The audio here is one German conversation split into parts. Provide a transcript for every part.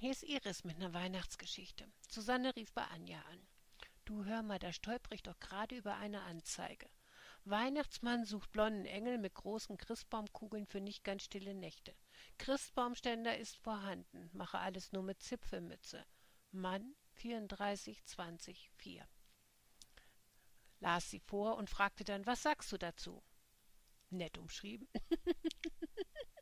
hier ist Iris mit ner Weihnachtsgeschichte. Susanne rief bei Anja an. Du hör mal, da stolper ich doch gerade über eine Anzeige. Weihnachtsmann sucht blonden Engel mit großen Christbaumkugeln für nicht ganz stille Nächte. Christbaumständer ist vorhanden, mache alles nur mit Zipfelmütze. Mann 34 20 4. Las sie vor und fragte dann, was sagst du dazu? Nett umschrieben.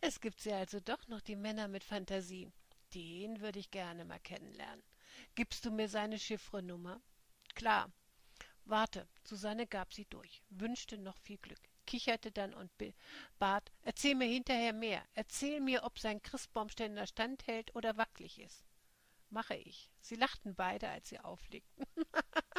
es gibt sie also doch noch, die Männer mit Fantasie. Den würde ich gerne mal kennenlernen. Gibst du mir seine Chiffrenummer? Klar. Warte, Susanne gab sie durch, wünschte noch viel Glück, kicherte dann und bat, erzähl mir hinterher mehr, erzähl mir, ob sein Christbaumständer standhält oder wackelig ist. Mache ich. Sie lachten beide, als sie auflegten.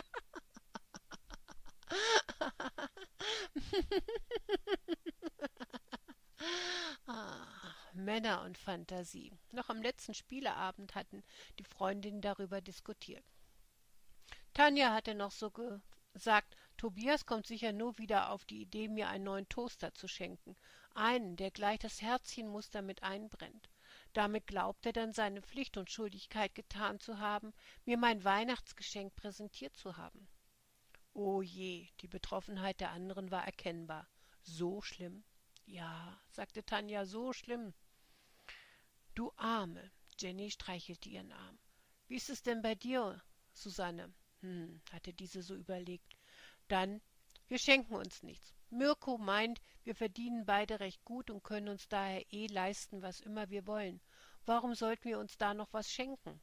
Männer und Fantasie. Noch am letzten Spieleabend hatten die Freundinnen darüber diskutiert. Tanja hatte noch so gesagt, Tobias kommt sicher nur wieder auf die Idee, mir einen neuen Toaster zu schenken. Einen, der gleich das Herzchenmuster mit einbrennt. Damit glaubt er dann seine Pflicht und Schuldigkeit getan zu haben, mir mein Weihnachtsgeschenk präsentiert zu haben. O je, die Betroffenheit der anderen war erkennbar. So schlimm? Ja, sagte Tanja, so schlimm. Du Arme, Jenny streichelte ihren Arm. Wie ist es denn bei dir, Susanne? Hm, hatte diese so überlegt. Dann, wir schenken uns nichts. Mirko meint, wir verdienen beide recht gut und können uns daher eh leisten, was immer wir wollen. Warum sollten wir uns da noch was schenken?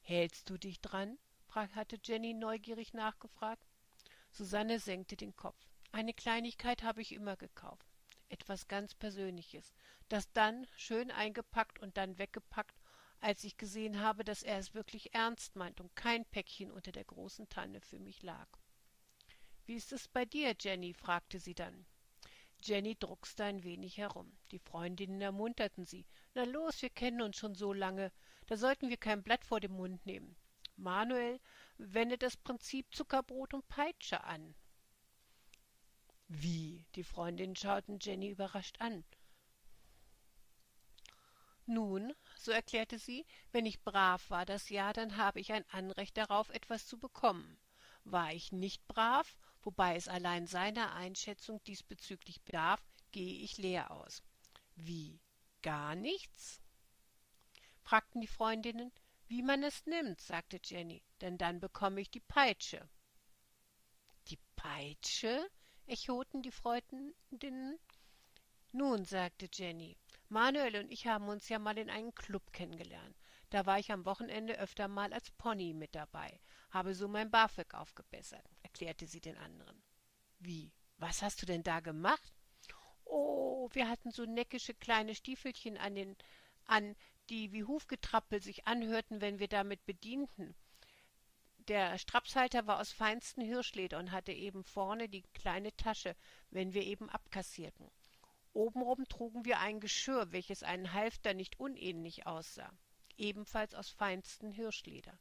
Hältst du dich dran? hatte Jenny neugierig nachgefragt. Susanne senkte den Kopf. Eine Kleinigkeit habe ich immer gekauft. Etwas ganz Persönliches. Das dann schön eingepackt und dann weggepackt, als ich gesehen habe, dass er es wirklich ernst meint und kein Päckchen unter der großen Tanne für mich lag. Wie ist es bei dir, Jenny? fragte sie dann. Jenny druckste ein wenig herum. Die Freundinnen ermunterten sie. Na los, wir kennen uns schon so lange. Da sollten wir kein Blatt vor den Mund nehmen. Manuel wendet das Prinzip Zuckerbrot und Peitsche an. Wie? Die Freundinnen schauten Jenny überrascht an. Nun, so erklärte sie, wenn ich brav war das Jahr, dann habe ich ein Anrecht darauf, etwas zu bekommen. War ich nicht brav, wobei es allein seiner Einschätzung diesbezüglich bedarf, gehe ich leer aus. Wie? Gar nichts? fragten die Freundinnen. Wie man es nimmt, sagte Jenny, denn dann bekomme ich die Peitsche. Die Peitsche? Echoten die Freundinnen. Nun, sagte Jenny, Manuel und ich haben uns ja mal in einem Club kennengelernt. Da war ich am Wochenende öfter mal als Pony mit dabei, habe so mein BAföG aufgebessert, erklärte sie den anderen. Wie? Was hast du denn da gemacht? Oh, wir hatten so neckische kleine Stiefelchen an den an, die wie Hufgetrappel sich anhörten, wenn wir damit bedienten. Der Strapshalter war aus feinstem Hirschleder und hatte eben vorne die kleine Tasche, wenn wir eben abkassierten. Obenrum trugen wir ein Geschirr, welches einen Halfter nicht unähnlich aussah, ebenfalls aus feinstem Hirschleder.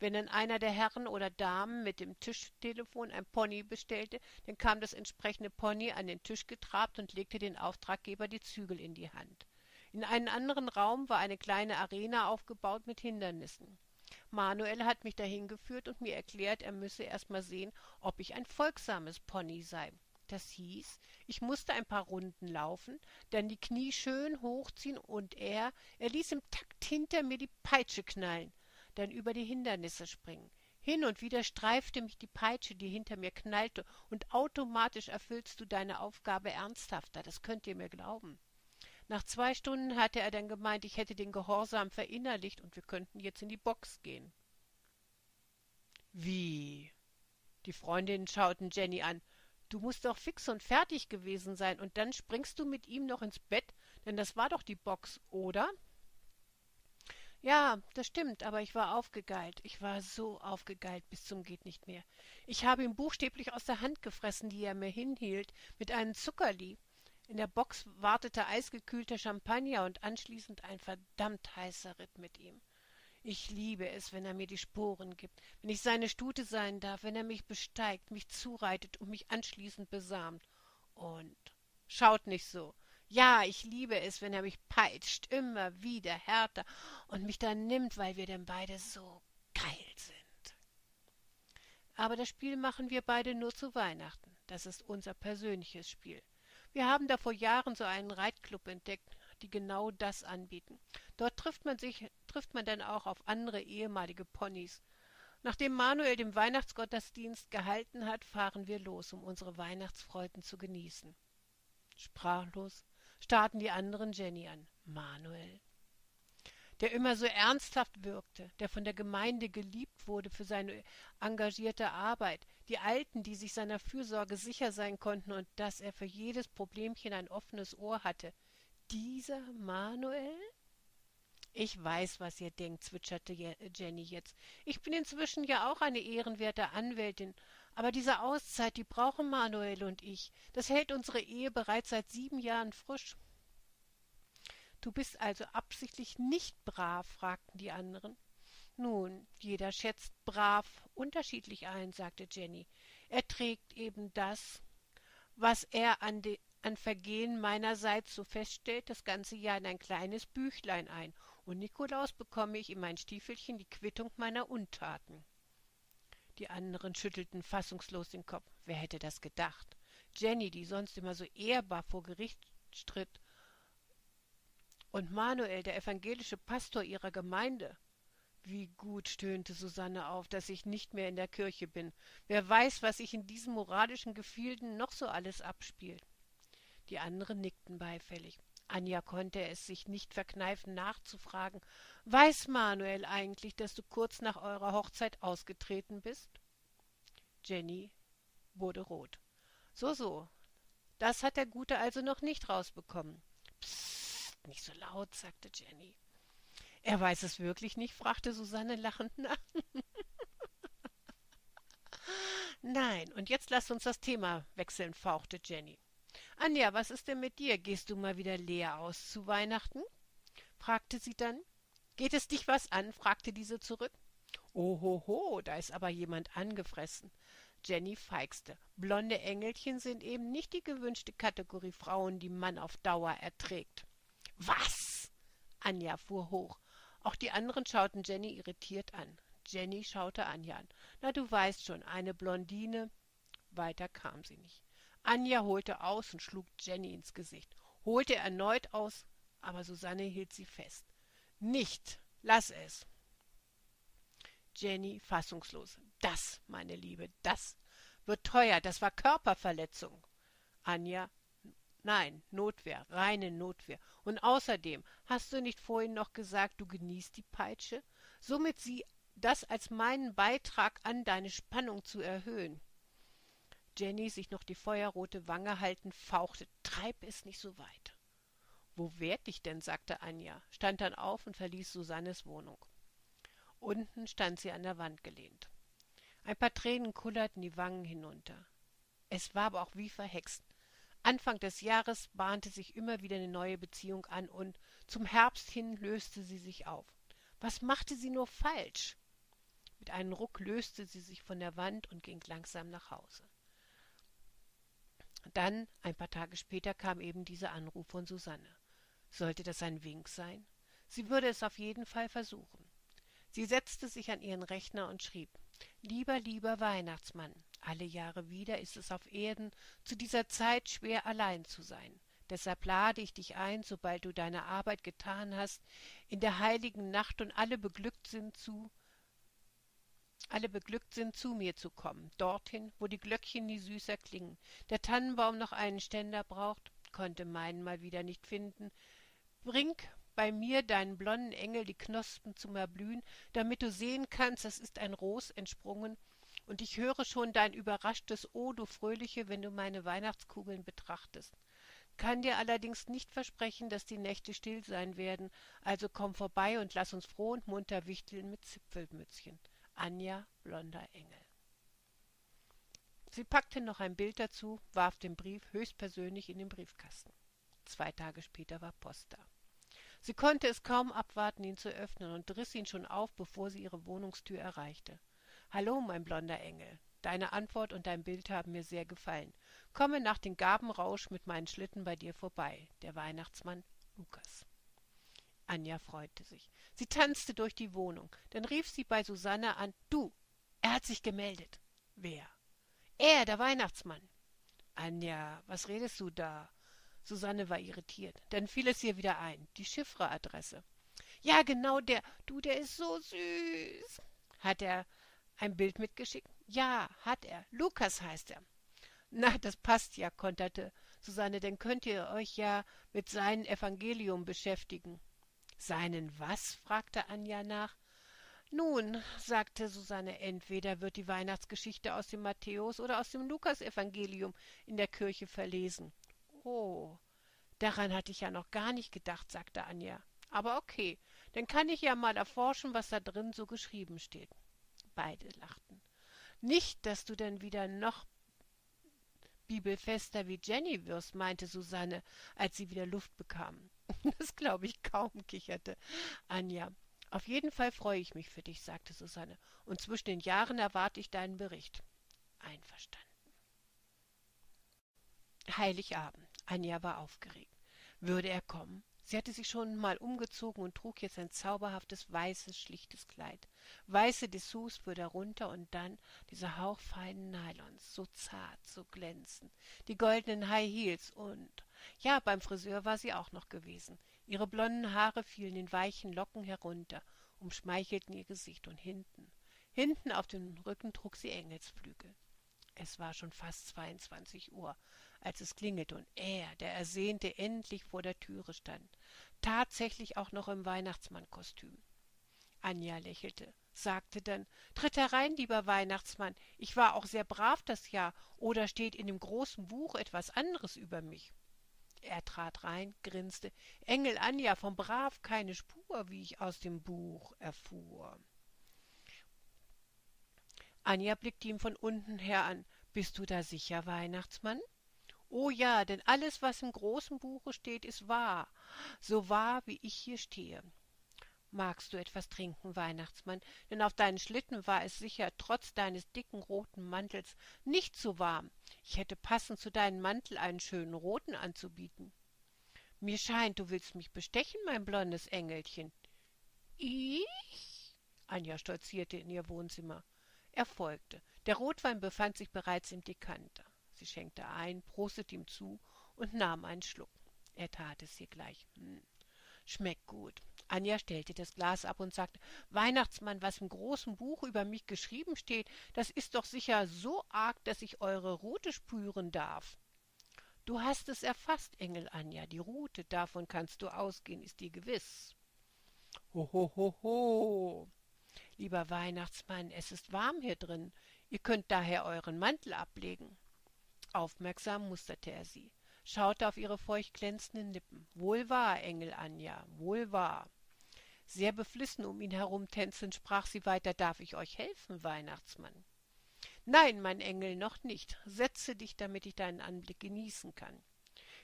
Wenn dann einer der Herren oder Damen mit dem Tischtelefon ein Pony bestellte, dann kam das entsprechende Pony an den Tisch getrabt und legte den Auftraggeber die Zügel in die Hand. In einem anderen Raum war eine kleine Arena aufgebaut mit Hindernissen. Manuel hat mich dahin geführt und mir erklärt, er müsse erst mal sehen, ob ich ein folgsames Pony sei. Das hieß, ich musste ein paar Runden laufen, dann die Knie schön hochziehen und er, er ließ im Takt hinter mir die Peitsche knallen, dann über die Hindernisse springen. Hin und wieder streifte mich die Peitsche, die hinter mir knallte, und automatisch erfüllst du deine Aufgabe ernsthafter, das könnt ihr mir glauben. Nach zwei Stunden hatte er dann gemeint, ich hätte den Gehorsam verinnerlicht und wir könnten jetzt in die Box gehen. Wie? Die Freundinnen schauten Jenny an. Du musst doch fix und fertig gewesen sein, und dann springst du mit ihm noch ins Bett, denn das war doch die Box, oder? Ja, das stimmt, aber ich war aufgegeilt. Ich war so aufgegeilt bis zum geht nicht mehr. Ich habe ihn buchstäblich aus der Hand gefressen, die er mir hinhielt, mit einem Zuckerli. In der Box wartete eisgekühlter Champagner und anschließend ein verdammt heißer Ritt mit ihm. Ich liebe es, wenn er mir die Sporen gibt, wenn ich seine Stute sein darf, wenn er mich besteigt, mich zureitet und mich anschließend besamt. Und schaut nicht so. Ja, ich liebe es, wenn er mich peitscht, immer wieder härter und mich dann nimmt, weil wir denn beide so geil sind. Aber das Spiel machen wir beide nur zu Weihnachten. Das ist unser persönliches Spiel. Wir haben da vor Jahren so einen Reitclub entdeckt, die genau das anbieten. Dort trifft man sich, trifft man dann auch auf andere ehemalige Ponys. Nachdem Manuel den Weihnachtsgottesdienst gehalten hat, fahren wir los, um unsere Weihnachtsfreuden zu genießen. Sprachlos starrten die anderen Jenny an. Manuel, der immer so ernsthaft wirkte, der von der Gemeinde geliebt wurde für seine engagierte Arbeit, die Alten, die sich seiner Fürsorge sicher sein konnten und dass er für jedes Problemchen ein offenes Ohr hatte. Dieser Manuel? Ich weiß, was ihr denkt, zwitscherte Jenny jetzt. Ich bin inzwischen ja auch eine ehrenwerte Anwältin, aber diese Auszeit, die brauchen Manuel und ich. Das hält unsere Ehe bereits seit sieben Jahren frisch. Du bist also absichtlich nicht brav? fragten die anderen. Nun, jeder schätzt brav unterschiedlich ein, sagte Jenny. Er trägt eben das, was er an, de, an Vergehen meinerseits so feststellt, das ganze Jahr in ein kleines Büchlein ein und Nikolaus bekomme ich in mein Stiefelchen die Quittung meiner Untaten. Die anderen schüttelten fassungslos den Kopf. Wer hätte das gedacht? Jenny, die sonst immer so ehrbar vor Gericht stritt, und Manuel, der evangelische Pastor ihrer Gemeinde. Wie gut stöhnte Susanne auf, dass ich nicht mehr in der Kirche bin. Wer weiß, was sich in diesen moralischen Gefilden noch so alles abspielt. Die anderen nickten beifällig. Anja konnte es sich nicht verkneifen, nachzufragen. Weiß Manuel eigentlich, dass du kurz nach eurer Hochzeit ausgetreten bist? Jenny wurde rot. So, so. Das hat der Gute also noch nicht rausbekommen. Psst, nicht so laut, sagte Jenny. Er weiß es wirklich nicht? fragte Susanne lachend nach. Nein, und jetzt lass uns das Thema wechseln, fauchte Jenny. Anja, was ist denn mit dir? Gehst du mal wieder leer aus zu Weihnachten? fragte sie dann. Geht es dich was an? fragte diese zurück. Ohoho, da ist aber jemand angefressen. Jenny feixte. Blonde Engelchen sind eben nicht die gewünschte Kategorie Frauen, die man auf Dauer erträgt. Was? Anja fuhr hoch. Auch die anderen schauten Jenny irritiert an. Jenny schaute Anja an. Na, du weißt schon, eine Blondine. Weiter kam sie nicht. Anja holte aus und schlug Jenny ins Gesicht, holte erneut aus, aber Susanne hielt sie fest. Nicht, lass es. Jenny fassungslos. Das, meine Liebe, das wird teuer, das war Körperverletzung. Anja, nein, Notwehr, reine Notwehr. Und außerdem, hast du nicht vorhin noch gesagt, du genießt die Peitsche? Somit sieh das als meinen Beitrag an, deine Spannung zu erhöhen. Jenny sich noch die feuerrote Wange haltend fauchte. Treib es nicht so weit. Wo werd ich denn? sagte Anja, stand dann auf und verließ Susannes Wohnung. Unten stand sie an der Wand gelehnt. Ein paar Tränen kullerten die Wangen hinunter. Es war aber auch wie verhext. Anfang des Jahres bahnte sich immer wieder eine neue Beziehung an und zum Herbst hin löste sie sich auf. Was machte sie nur falsch? Mit einem Ruck löste sie sich von der Wand und ging langsam nach Hause. Dann, ein paar Tage später, kam eben dieser Anruf von Susanne. Sollte das ein Wink sein? Sie würde es auf jeden Fall versuchen. Sie setzte sich an ihren Rechner und schrieb Lieber, lieber Weihnachtsmann, alle Jahre wieder ist es auf Erden zu dieser Zeit schwer allein zu sein. Deshalb lade ich dich ein, sobald du deine Arbeit getan hast, in der heiligen Nacht und alle beglückt sind zu alle beglückt sind, zu mir zu kommen, dorthin, wo die Glöckchen nie süßer klingen, der Tannenbaum noch einen Ständer braucht, konnte meinen mal wieder nicht finden. Bring bei mir deinen blonden Engel die Knospen zum Erblühen, damit du sehen kannst, es ist ein Ros entsprungen, und ich höre schon dein überraschtes O, du Fröhliche, wenn du meine Weihnachtskugeln betrachtest. Kann dir allerdings nicht versprechen, dass die Nächte still sein werden, also komm vorbei und lass uns froh und munter wichteln mit Zipfelmützchen. Anja blonder Engel. Sie packte noch ein Bild dazu, warf den Brief höchstpersönlich in den Briefkasten. Zwei Tage später war Post da. Sie konnte es kaum abwarten, ihn zu öffnen und riss ihn schon auf, bevor sie ihre Wohnungstür erreichte. Hallo, mein blonder Engel. Deine Antwort und dein Bild haben mir sehr gefallen. Komme nach dem Gabenrausch mit meinen Schlitten bei dir vorbei. Der Weihnachtsmann Lukas. Anja freute sich. Sie tanzte durch die Wohnung. Dann rief sie bei Susanne an: Du, er hat sich gemeldet. Wer? Er, der Weihnachtsmann. Anja, was redest du da? Susanne war irritiert. Dann fiel es ihr wieder ein. Die Chiffreadresse. Ja, genau der. Du, der ist so süß. Hat er ein Bild mitgeschickt? Ja, hat er. Lukas heißt er. Na, das passt ja, konterte Susanne, denn könnt ihr euch ja mit seinem Evangelium beschäftigen. Seinen was? fragte Anja nach. Nun, sagte Susanne, entweder wird die Weihnachtsgeschichte aus dem Matthäus oder aus dem Lukasevangelium in der Kirche verlesen. Oh, daran hatte ich ja noch gar nicht gedacht, sagte Anja. Aber okay, dann kann ich ja mal erforschen, was da drin so geschrieben steht. Beide lachten. Nicht, dass du denn wieder noch bibelfester wie Jenny wirst, meinte Susanne, als sie wieder Luft bekam. Das glaube ich kaum, kicherte Anja. Auf jeden Fall freue ich mich für dich, sagte Susanne, und zwischen den Jahren erwarte ich deinen Bericht. Einverstanden. Heiligabend. Anja war aufgeregt. Würde er kommen? Sie hatte sich schon mal umgezogen und trug jetzt ein zauberhaftes, weißes, schlichtes Kleid. Weiße Dessous für darunter und dann diese hauchfeinen Nylons, so zart, so glänzend. Die goldenen High Heels und ja, beim Friseur war sie auch noch gewesen. Ihre blonden Haare fielen in weichen Locken herunter, umschmeichelten ihr Gesicht und hinten, hinten auf dem Rücken trug sie Engelsflügel. Es war schon fast zweiundzwanzig Uhr, als es klingelte und er, der Ersehnte, endlich vor der Türe stand, tatsächlich auch noch im Weihnachtsmannkostüm. Anja lächelte, sagte dann Tritt herein, lieber Weihnachtsmann, ich war auch sehr brav das Jahr, oder steht in dem großen Buch etwas anderes über mich? Er trat rein, grinste. Engel Anja, vom Brav keine Spur, wie ich aus dem Buch erfuhr. Anja blickte ihm von unten her an. Bist du da sicher, Weihnachtsmann? Oh ja, denn alles, was im großen Buche steht, ist wahr. So wahr, wie ich hier stehe. Magst du etwas trinken, Weihnachtsmann? Denn auf deinen Schlitten war es sicher, trotz deines dicken roten Mantels, nicht so warm. Ich hätte passend zu deinem Mantel einen schönen roten anzubieten. Mir scheint, du willst mich bestechen, mein blondes Engelchen. Ich? Anja stolzierte in ihr Wohnzimmer. Er folgte. Der Rotwein befand sich bereits im Dekanter. Sie schenkte ein, prostete ihm zu und nahm einen Schluck. Er tat es ihr gleich. Hm, schmeckt gut. Anja stellte das Glas ab und sagte, Weihnachtsmann, was im großen Buch über mich geschrieben steht, das ist doch sicher so arg, dass ich eure Rute spüren darf. Du hast es erfasst, Engel Anja, die Rute, davon kannst du ausgehen, ist dir gewiss. Ho, ho, ho, ho. Lieber Weihnachtsmann, es ist warm hier drin. Ihr könnt daher euren Mantel ablegen. Aufmerksam musterte er sie, schaute auf ihre feucht glänzenden Lippen. Wohl wahr, Engel Anja, wohl wahr. Sehr beflissen um ihn herum tänzelnd sprach sie weiter, darf ich euch helfen, Weihnachtsmann? Nein, mein Engel, noch nicht. Setze dich, damit ich deinen Anblick genießen kann.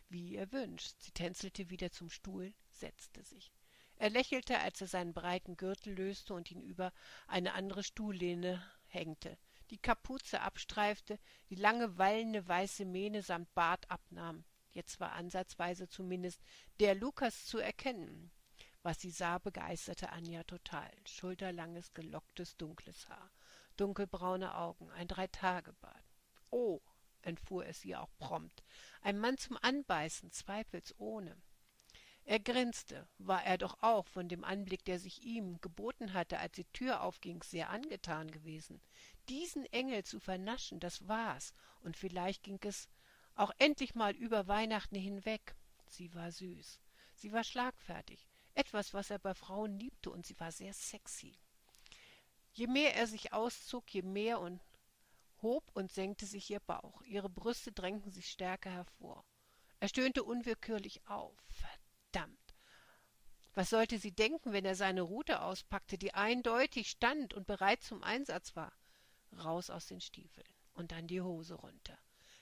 Wie ihr wünscht. Sie tänzelte wieder zum Stuhl, setzte sich. Er lächelte, als er seinen breiten Gürtel löste und ihn über eine andere Stuhllehne hängte, die Kapuze abstreifte, die lange wallende weiße Mähne samt Bart abnahm. Jetzt war ansatzweise zumindest der Lukas zu erkennen. Was sie sah, begeisterte Anja total. Schulterlanges, gelocktes, dunkles Haar, dunkelbraune Augen, ein Dreitagebart. Oh, entfuhr es ihr auch prompt. Ein Mann zum Anbeißen, zweifelsohne. Er grinste, war er doch auch von dem Anblick, der sich ihm geboten hatte, als die Tür aufging, sehr angetan gewesen. Diesen Engel zu vernaschen, das war's, und vielleicht ging es auch endlich mal über Weihnachten hinweg. Sie war süß, sie war schlagfertig, etwas, was er bei Frauen liebte, und sie war sehr sexy. Je mehr er sich auszog, je mehr und hob und senkte sich ihr Bauch. Ihre Brüste drängten sich stärker hervor. Er stöhnte unwillkürlich auf. Verdammt! Was sollte sie denken, wenn er seine Rute auspackte, die eindeutig stand und bereit zum Einsatz war? Raus aus den Stiefeln und dann die Hose runter.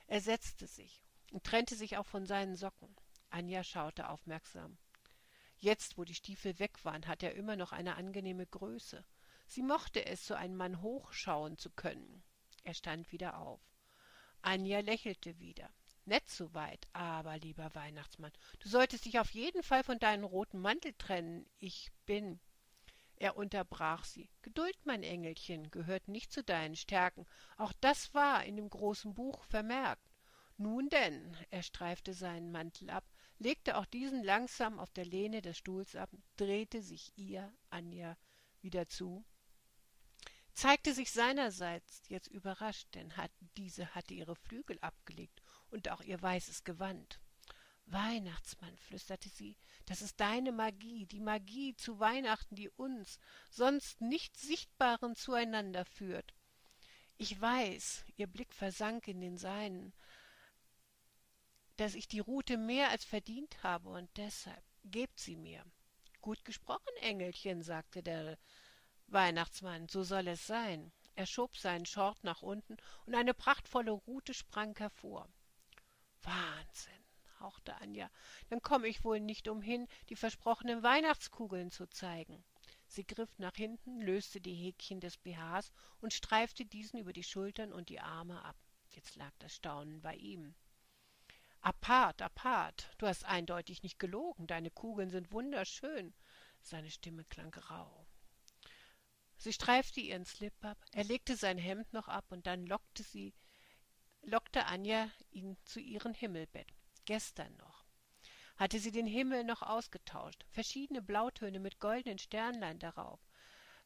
Er setzte sich und trennte sich auch von seinen Socken. Anja schaute aufmerksam. Jetzt, wo die Stiefel weg waren, hatte er immer noch eine angenehme Größe. Sie mochte es, so einen Mann hochschauen zu können. Er stand wieder auf. Anja lächelte wieder. Nett soweit, aber lieber Weihnachtsmann, du solltest dich auf jeden Fall von deinem roten Mantel trennen. Ich bin. Er unterbrach sie. Geduld, mein Engelchen, gehört nicht zu deinen Stärken. Auch das war in dem großen Buch vermerkt. Nun denn, er streifte seinen Mantel ab, legte auch diesen langsam auf der Lehne des Stuhls ab, drehte sich ihr, Anja, wieder zu zeigte sich seinerseits jetzt überrascht, denn hat, diese hatte ihre Flügel abgelegt und auch ihr weißes Gewand. Weihnachtsmann, flüsterte sie, das ist deine Magie, die Magie zu Weihnachten, die uns, sonst nicht Sichtbaren zueinander führt. Ich weiß, ihr Blick versank in den seinen, dass ich die Rute mehr als verdient habe, und deshalb gebt sie mir. Gut gesprochen, Engelchen, sagte der Weihnachtsmann, so soll es sein. Er schob seinen Schort nach unten, und eine prachtvolle Rute sprang hervor. Wahnsinn, hauchte Anja. Dann komme ich wohl nicht umhin, die versprochenen Weihnachtskugeln zu zeigen. Sie griff nach hinten, löste die Häkchen des BHs und streifte diesen über die Schultern und die Arme ab. Jetzt lag das Staunen bei ihm. Apart, apart, du hast eindeutig nicht gelogen, deine Kugeln sind wunderschön. Seine Stimme klang rauh. Sie streifte ihren Slip ab, er legte sein Hemd noch ab und dann lockte sie, lockte Anja ihn zu ihrem Himmelbett. Gestern noch hatte sie den Himmel noch ausgetauscht, verschiedene Blautöne mit goldenen Sternlein darauf.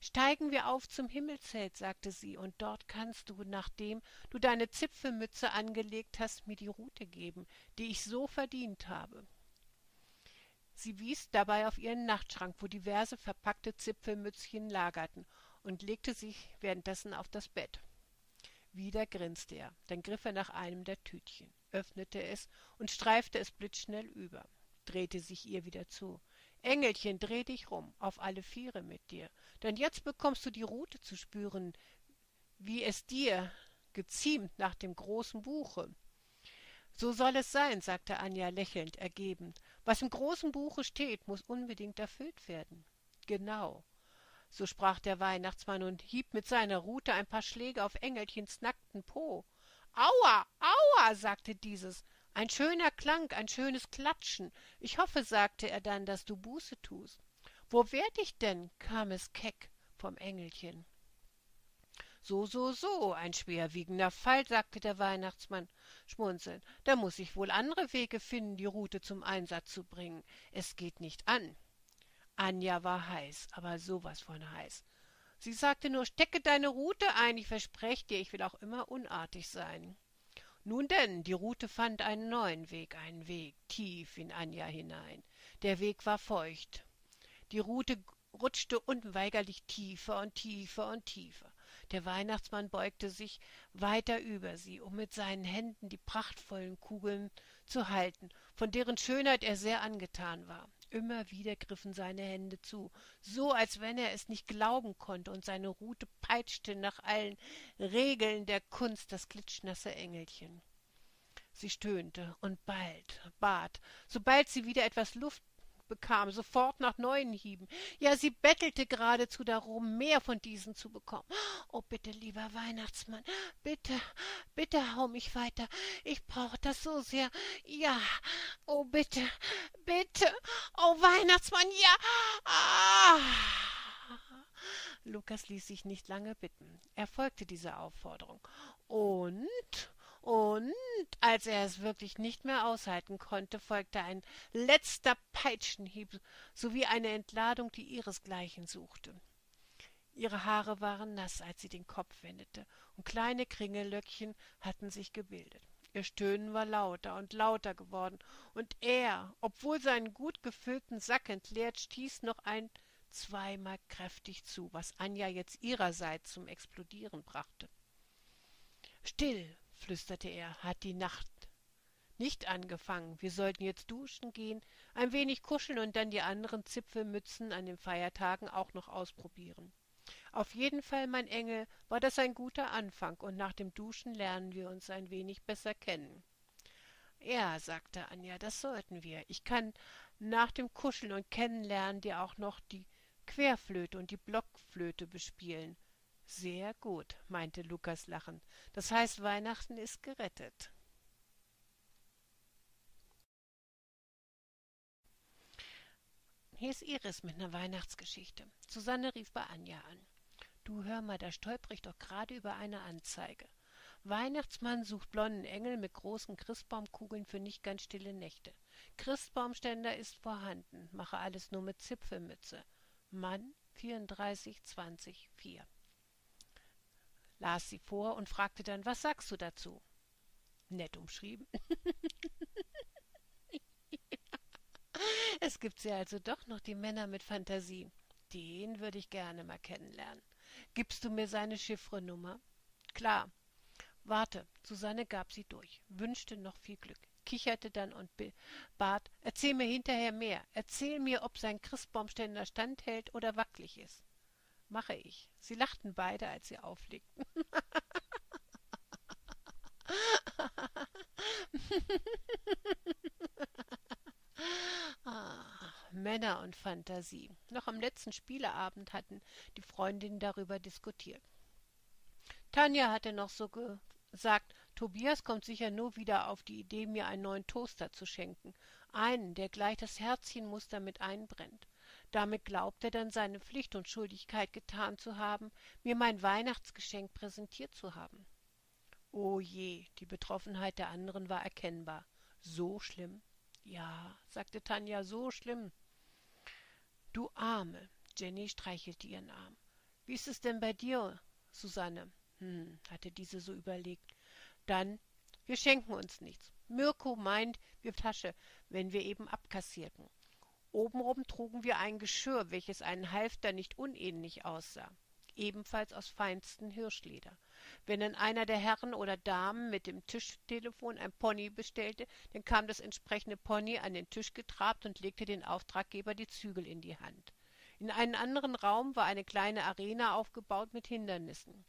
Steigen wir auf zum Himmelzelt, sagte sie, und dort kannst du, nachdem du deine Zipfelmütze angelegt hast, mir die Rute geben, die ich so verdient habe. Sie wies dabei auf ihren Nachtschrank, wo diverse verpackte Zipfelmützchen lagerten, und legte sich währenddessen auf das Bett. Wieder grinste er, dann griff er nach einem der Tütchen, öffnete es und streifte es blitzschnell über, drehte sich ihr wieder zu. Engelchen, dreh dich rum, auf alle Viere mit dir, denn jetzt bekommst du die Rute zu spüren, wie es dir geziemt nach dem großen Buche. So soll es sein, sagte Anja lächelnd ergebend. Was im großen Buche steht, muss unbedingt erfüllt werden. Genau. So sprach der Weihnachtsmann und hieb mit seiner Rute ein paar Schläge auf Engelchens nackten Po. Aua, aua, sagte dieses. Ein schöner Klang, ein schönes Klatschen. Ich hoffe, sagte er dann, dass du Buße tust. Wo werd ich denn? kam es keck vom Engelchen. So, so, so, ein schwerwiegender Fall, sagte der Weihnachtsmann schmunzelnd. Da muss ich wohl andere Wege finden, die Rute zum Einsatz zu bringen. Es geht nicht an. Anja war heiß, aber sowas von heiß. Sie sagte nur, stecke deine Rute ein, ich verspreche dir, ich will auch immer unartig sein. Nun denn, die Rute fand einen neuen Weg, einen Weg tief in Anja hinein. Der Weg war feucht. Die Rute rutschte unweigerlich tiefer und tiefer und tiefer. Der Weihnachtsmann beugte sich weiter über sie, um mit seinen Händen die prachtvollen Kugeln zu halten, von deren Schönheit er sehr angetan war. Immer wieder griffen seine Hände zu, so als wenn er es nicht glauben konnte, und seine Rute peitschte nach allen Regeln der Kunst das glitschnasse Engelchen. Sie stöhnte und bald bat, sobald sie wieder etwas Luft bekam, sofort nach neuen Hieben. Ja, sie bettelte geradezu darum, mehr von diesen zu bekommen. Oh, bitte, lieber Weihnachtsmann, bitte, bitte hau mich weiter. Ich brauche das so sehr. Ja, oh, bitte, bitte. Oh, Weihnachtsmann, ja. Ah. Lukas ließ sich nicht lange bitten. Er folgte dieser Aufforderung. Und und als er es wirklich nicht mehr aushalten konnte, folgte ein letzter Peitschenhieb sowie eine Entladung, die ihresgleichen suchte. Ihre Haare waren nass, als sie den Kopf wendete, und kleine Kringellöckchen hatten sich gebildet. Ihr Stöhnen war lauter und lauter geworden, und er, obwohl seinen gut gefüllten Sack entleert, stieß noch ein zweimal kräftig zu, was Anja jetzt ihrerseits zum Explodieren brachte. Still, flüsterte er, hat die Nacht nicht angefangen. Wir sollten jetzt duschen gehen, ein wenig kuscheln und dann die anderen Zipfelmützen an den Feiertagen auch noch ausprobieren. Auf jeden Fall, mein Engel, war das ein guter Anfang, und nach dem Duschen lernen wir uns ein wenig besser kennen. Ja, sagte Anja, das sollten wir. Ich kann nach dem Kuscheln und Kennenlernen dir auch noch die Querflöte und die Blockflöte bespielen. Sehr gut, meinte Lukas lachend. Das heißt, Weihnachten ist gerettet. Hier ist Iris mit einer Weihnachtsgeschichte. Susanne rief bei Anja an. Du hör mal, da stolper ich doch gerade über eine Anzeige. Weihnachtsmann sucht blonden Engel mit großen Christbaumkugeln für nicht ganz stille Nächte. Christbaumständer ist vorhanden, mache alles nur mit Zipfelmütze. Mann 34 20 4 las sie vor und fragte dann, was sagst du dazu? Nett umschrieben. es gibt ja also doch noch die Männer mit Fantasie. Den würde ich gerne mal kennenlernen. Gibst du mir seine Chiffrenummer? Klar. Warte, Susanne gab sie durch, wünschte noch viel Glück, kicherte dann und bat, erzähl mir hinterher mehr, erzähl mir, ob sein Christbaumständer standhält oder wackelig ist mache ich. Sie lachten beide, als sie auflegten. Männer und Fantasie. Noch am letzten Spieleabend hatten die Freundinnen darüber diskutiert. Tanja hatte noch so gesagt, Tobias kommt sicher nur wieder auf die Idee, mir einen neuen Toaster zu schenken. Einen, der gleich das Herzchenmuster mit einbrennt. Damit glaubt er dann seine Pflicht und Schuldigkeit getan zu haben, mir mein Weihnachtsgeschenk präsentiert zu haben. O oh je, die Betroffenheit der anderen war erkennbar. So schlimm? Ja, sagte Tanja, so schlimm. Du Arme, Jenny streichelte ihren Arm. Wie ist es denn bei dir, Susanne? Hm, hatte diese so überlegt. Dann, wir schenken uns nichts. Mirko meint, wir Tasche, wenn wir eben abkassierten. Obenrum trugen wir ein Geschirr, welches einen Halfter nicht unähnlich aussah, ebenfalls aus feinstem Hirschleder. Wenn dann einer der Herren oder Damen mit dem Tischtelefon ein Pony bestellte, dann kam das entsprechende Pony an den Tisch getrabt und legte den Auftraggeber die Zügel in die Hand. In einem anderen Raum war eine kleine Arena aufgebaut mit Hindernissen.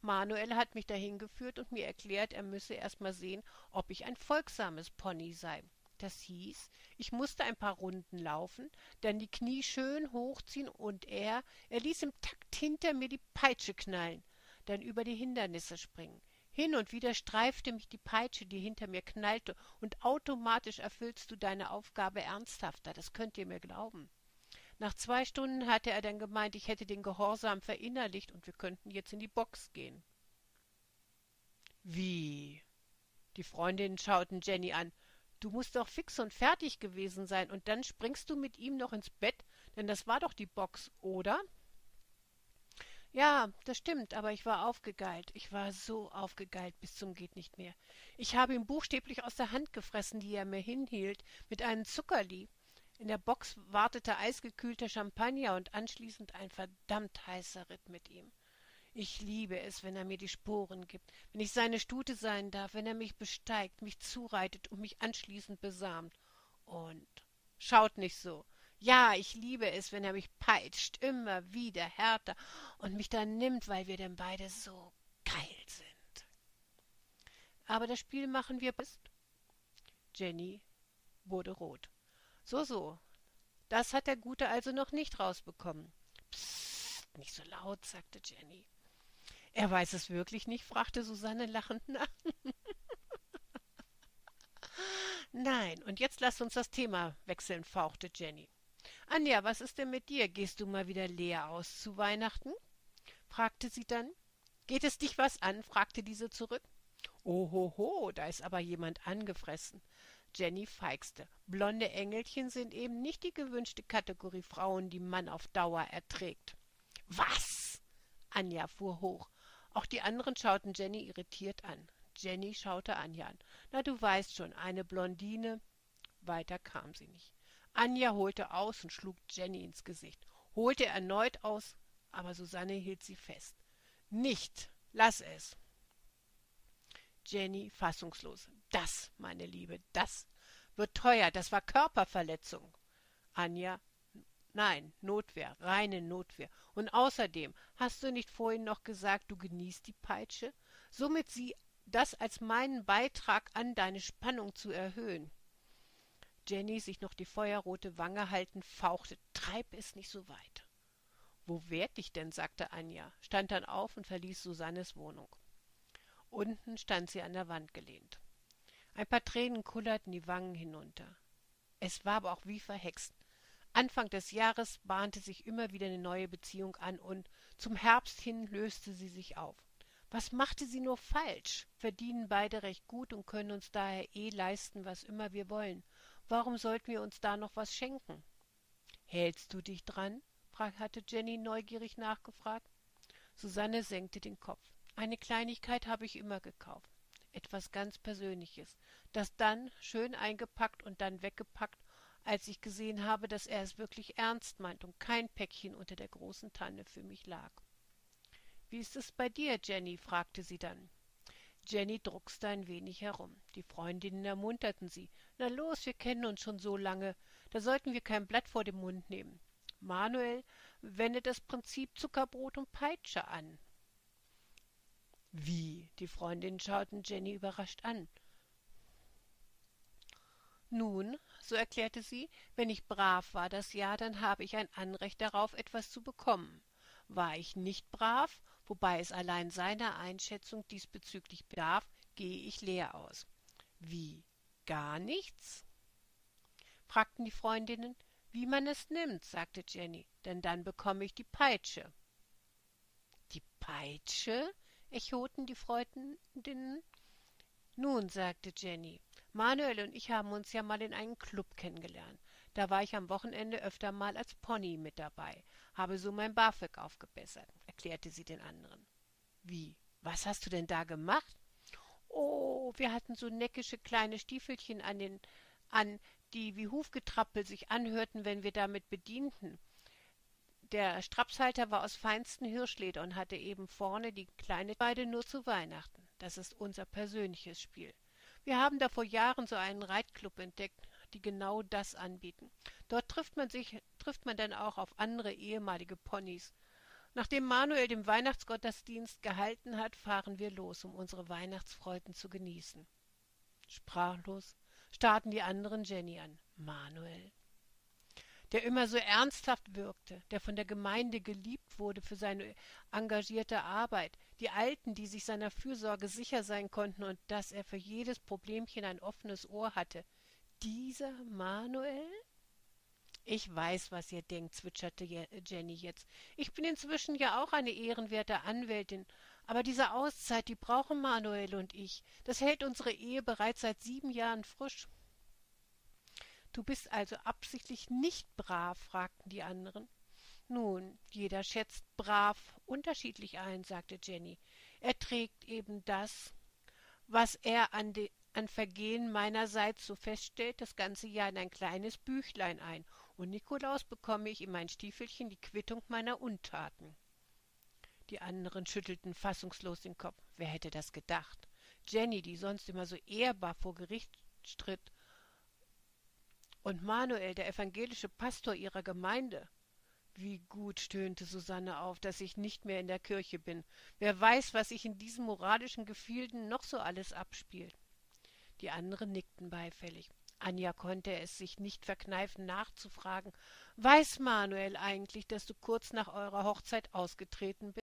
Manuel hat mich dahin geführt und mir erklärt, er müsse erst mal sehen, ob ich ein folgsames Pony sei. Das hieß, ich musste ein paar Runden laufen, dann die Knie schön hochziehen und er, er ließ im Takt hinter mir die Peitsche knallen, dann über die Hindernisse springen. Hin und wieder streifte mich die Peitsche, die hinter mir knallte, und automatisch erfüllst du deine Aufgabe ernsthafter, das könnt ihr mir glauben. Nach zwei Stunden hatte er dann gemeint, ich hätte den Gehorsam verinnerlicht und wir könnten jetzt in die Box gehen. Wie? Die Freundinnen schauten Jenny an. Du musst doch fix und fertig gewesen sein, und dann springst du mit ihm noch ins Bett, denn das war doch die Box, oder? Ja, das stimmt, aber ich war aufgegeilt. Ich war so aufgegeilt bis zum geht nicht mehr. Ich habe ihn buchstäblich aus der Hand gefressen, die er mir hinhielt, mit einem Zuckerli. In der Box wartete eisgekühlter Champagner und anschließend ein verdammt heißer Ritt mit ihm. Ich liebe es, wenn er mir die Sporen gibt, wenn ich seine Stute sein darf, wenn er mich besteigt, mich zureitet und mich anschließend besamt. Und schaut nicht so. Ja, ich liebe es, wenn er mich peitscht, immer wieder härter und mich dann nimmt, weil wir denn beide so geil sind. Aber das Spiel machen wir best. Jenny wurde rot. So, so. Das hat der Gute also noch nicht rausbekommen. Psst, nicht so laut, sagte Jenny. Er weiß es wirklich nicht? fragte Susanne lachend nach. Nein, und jetzt lass uns das Thema wechseln, fauchte Jenny. Anja, was ist denn mit dir? Gehst du mal wieder leer aus zu Weihnachten? fragte sie dann. Geht es dich was an? fragte diese zurück. Ohoho, da ist aber jemand angefressen. Jenny feixte. Blonde Engelchen sind eben nicht die gewünschte Kategorie Frauen, die man auf Dauer erträgt. Was? Anja fuhr hoch. Auch die anderen schauten Jenny irritiert an. Jenny schaute Anja an. Na, du weißt schon, eine Blondine. Weiter kam sie nicht. Anja holte aus und schlug Jenny ins Gesicht, holte erneut aus, aber Susanne hielt sie fest. Nicht, lass es. Jenny fassungslos. Das, meine Liebe, das wird teuer, das war Körperverletzung. Anja Nein, Notwehr, reine Notwehr. Und außerdem, hast du nicht vorhin noch gesagt, du genießt die Peitsche? Somit sieh das als meinen Beitrag an, deine Spannung zu erhöhen. Jenny, sich noch die feuerrote Wange haltend, fauchte, treib es nicht so weit. Wo werd ich denn? sagte Anja, stand dann auf und verließ Susannes Wohnung. Unten stand sie an der Wand gelehnt. Ein paar Tränen kullerten die Wangen hinunter. Es war aber auch wie verhext. Anfang des Jahres bahnte sich immer wieder eine neue Beziehung an und zum Herbst hin löste sie sich auf. Was machte sie nur falsch? Verdienen beide recht gut und können uns daher eh leisten, was immer wir wollen. Warum sollten wir uns da noch was schenken? Hältst du dich dran? hatte Jenny neugierig nachgefragt. Susanne senkte den Kopf. Eine Kleinigkeit habe ich immer gekauft. Etwas ganz Persönliches. Das dann schön eingepackt und dann weggepackt, als ich gesehen habe, dass er es wirklich ernst meint und kein Päckchen unter der großen Tanne für mich lag. Wie ist es bei dir, Jenny? fragte sie dann. Jenny druckste ein wenig herum. Die Freundinnen ermunterten sie. Na los, wir kennen uns schon so lange. Da sollten wir kein Blatt vor den Mund nehmen. Manuel wendet das Prinzip Zuckerbrot und Peitsche an. Wie? Die Freundinnen schauten Jenny überrascht an. Nun, so erklärte sie, wenn ich brav war das Jahr, dann habe ich ein Anrecht darauf, etwas zu bekommen. War ich nicht brav, wobei es allein seiner Einschätzung diesbezüglich bedarf, gehe ich leer aus. Wie? Gar nichts? fragten die Freundinnen. Wie man es nimmt, sagte Jenny, denn dann bekomme ich die Peitsche. Die Peitsche? echoten die Freundinnen. Nun, sagte Jenny, Manuel und ich haben uns ja mal in einem Club kennengelernt. Da war ich am Wochenende öfter mal als Pony mit dabei, habe so mein BAföG aufgebessert, erklärte sie den anderen. Wie? Was hast du denn da gemacht? Oh, wir hatten so neckische kleine Stiefelchen an den an, die wie Hufgetrappel sich anhörten, wenn wir damit bedienten. Der Strapshalter war aus feinstem Hirschleder und hatte eben vorne die kleine Beide nur zu Weihnachten. Das ist unser persönliches Spiel. Wir haben da vor Jahren so einen Reitclub entdeckt, die genau das anbieten. Dort trifft man sich, trifft man dann auch auf andere ehemalige Ponys. Nachdem Manuel den Weihnachtsgottesdienst gehalten hat, fahren wir los, um unsere Weihnachtsfreuden zu genießen. Sprachlos starrten die anderen Jenny an. Manuel, der immer so ernsthaft wirkte, der von der Gemeinde geliebt wurde für seine engagierte Arbeit, die Alten, die sich seiner Fürsorge sicher sein konnten und dass er für jedes Problemchen ein offenes Ohr hatte. Dieser Manuel? Ich weiß, was ihr denkt, zwitscherte Jenny jetzt. Ich bin inzwischen ja auch eine ehrenwerte Anwältin, aber diese Auszeit, die brauchen Manuel und ich. Das hält unsere Ehe bereits seit sieben Jahren frisch. Du bist also absichtlich nicht brav? fragten die anderen. Nun, jeder schätzt brav unterschiedlich ein, sagte Jenny. Er trägt eben das, was er an, de, an Vergehen meinerseits so feststellt, das ganze Jahr in ein kleines Büchlein ein, und Nikolaus bekomme ich in mein Stiefelchen die Quittung meiner Untaten. Die anderen schüttelten fassungslos den Kopf. Wer hätte das gedacht? Jenny, die sonst immer so ehrbar vor Gericht stritt, und Manuel, der evangelische Pastor ihrer Gemeinde. Wie gut stöhnte Susanne auf, dass ich nicht mehr in der Kirche bin. Wer weiß, was sich in diesen moralischen Gefilden noch so alles abspielt. Die anderen nickten beifällig. Anja konnte es sich nicht verkneifen, nachzufragen. Weiß Manuel eigentlich, dass du kurz nach eurer Hochzeit ausgetreten bist?